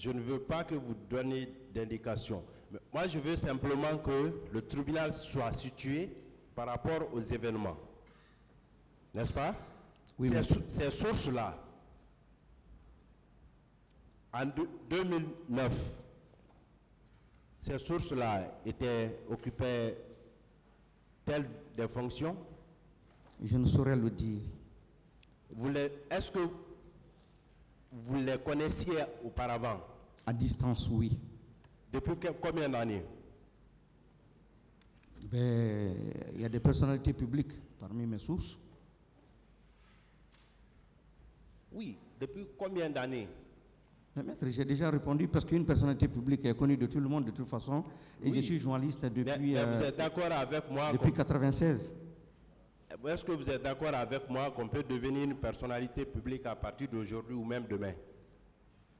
je ne veux pas que vous donniez d'indications. Moi, je veux simplement que le tribunal soit situé par rapport aux événements. N'est-ce pas? Oui, ces, sources-là, en deux- 2009, ces sources-là étaient occupées telles des fonctions? Je ne saurais le dire. Est-ce que vous les connaissiez auparavant? À distance, oui. Depuis combien d'années? Ben, il y a des personnalités publiques parmi mes sources. Oui, depuis combien d'années? Mais maître, j'ai déjà répondu parce qu'une personnalité publique est connue de tout le monde de toute façon. Et Oui. je suis journaliste depuis, mais Vous euh, êtes d'accord avec moi depuis qu'on- 96. Est-ce que vous êtes d'accord avec moi qu'on peut devenir une personnalité publique à partir d'aujourd'hui ou même demain?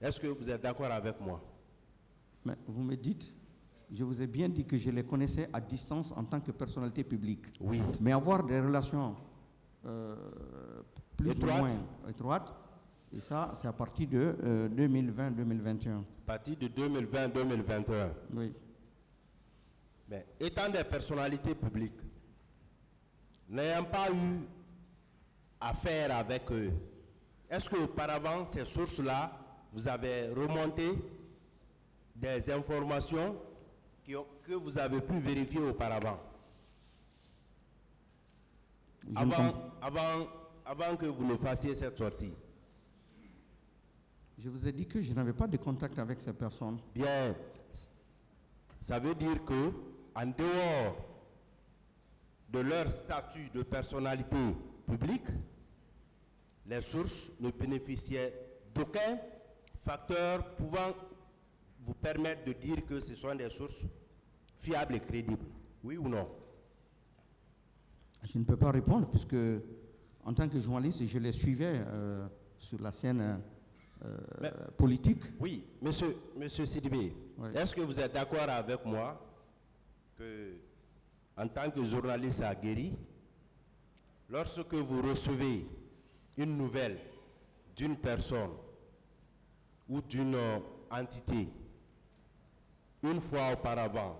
Est-ce que vous êtes d'accord avec moi? Mais vous me dites, je vous ai bien dit que je les connaissais à distance en tant que personnalité publique. Oui. Mais avoir des relations euh, plus Étroites. ou moins étroites, et ça, c'est à partir de euh, 2020-2021. À partir de 2020-2021. Oui. Mais étant des personnalités publiques, n'ayant pas eu affaire avec eux, est-ce qu'auparavant, ces sources-là, vous avez remonté des informations qui ont- que vous avez pu vérifier auparavant. Avant, avant, avant que vous ne fassiez cette sortie. Je vous ai dit que je n'avais pas de contact avec ces personnes. Bien, ça veut dire que en dehors de leur statut de personnalité publique, les sources ne bénéficiaient d'aucun facteur pouvant vous permettre de dire que ce sont des sources fiables et crédibles. Oui ou non? Je ne peux pas répondre puisque, en tant que journaliste, je les suivais euh, sur la scène euh, Mais- politique. Oui, monsieur, monsieur Sidibé, Oui. est-ce que vous êtes d'accord avec moi que, en tant que journaliste aguerri, lorsque vous recevez une nouvelle d'une personne ou d'une euh, entité, une fois auparavant,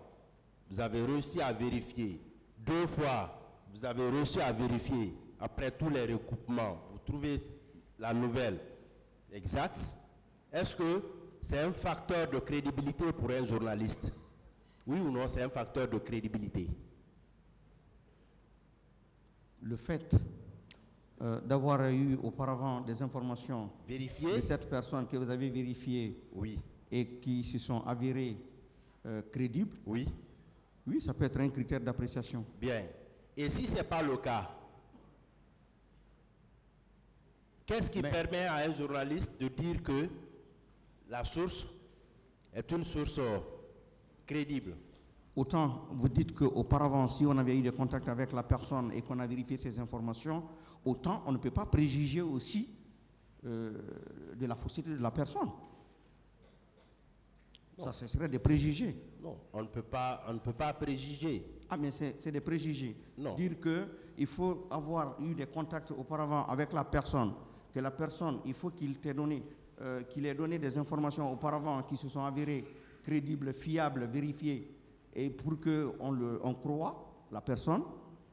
vous avez réussi à vérifier, deux fois, vous avez réussi à vérifier, après tous les recoupements, vous trouvez la nouvelle exacte, est-ce que c'est un facteur de crédibilité pour un journaliste? Oui ou non, c'est un facteur de crédibilité? Le fait euh, d'avoir eu auparavant des informations Vérifier de cette personne que vous avez vérifiées Oui, et qui se sont avérées euh, crédibles, oui, oui, ça peut être un critère d'appréciation. bien. Et si ce n'est pas le cas, qu'est-ce qui Mais- permet à un journaliste de dire que la source est une source euh, crédible? Autant vous dites qu'auparavant, si on avait eu des contacts avec la personne et qu'on a vérifié ces informations, autant on ne peut pas préjuger aussi euh, de la fausseté de la personne. Ça, ce serait des préjugés. Non, on ne peut pas, on ne peut pas préjuger. Ah, mais c'est des préjugés. Non. Dire qu'il faut avoir eu des contacts auparavant avec la personne, que la personne, il faut qu'il t'ait donné, euh, qu'il ait donné des informations auparavant qui se sont avérées crédibles, fiables, vérifiées, et pour qu'on le, on croit la personne,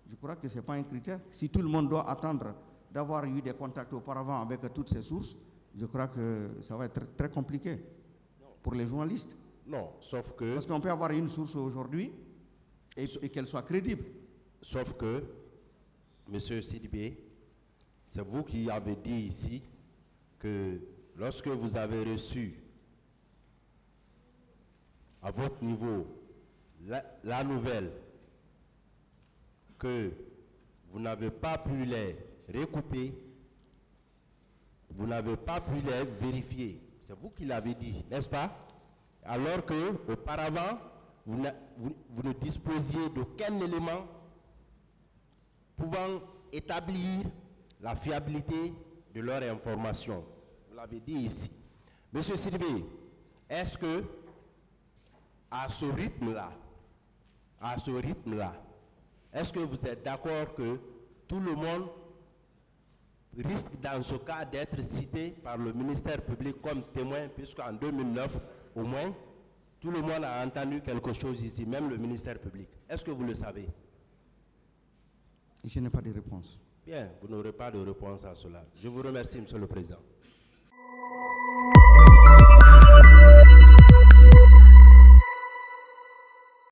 je crois que ce n'est pas un critère. Si tout le monde doit attendre d'avoir eu des contacts auparavant avec toutes ces sources, je crois que ça va être très compliqué pour les journalistes. Non, sauf que, Parce qu'on peut avoir une source aujourd'hui et, et qu'elle soit crédible. sauf que, Monsieur Sidibé, c'est vous qui avez dit ici que lorsque vous avez reçu à votre niveau la, la nouvelle que vous n'avez pas pu les recouper, vous n'avez pas pu les vérifier. C'est vous qui l'avez dit, n'est-ce pas? Alors que auparavant, vous, ne disposiez d'aucun élément pouvant établir la fiabilité de leur information. Vous l'avez dit ici. Monsieur Sidibé, est-ce que à ce rythme-là, à ce rythme-là, est-ce que vous êtes d'accord que tout le monde risque dans ce cas d'être cité par le ministère public comme témoin, puisqu'en 2009, au moins, tout le monde a entendu quelque chose ici, même le ministère public? Est-ce que vous le savez? Je n'ai pas de réponse. Bien, vous n'aurez pas de réponse à cela. Je vous remercie, Monsieur le Président.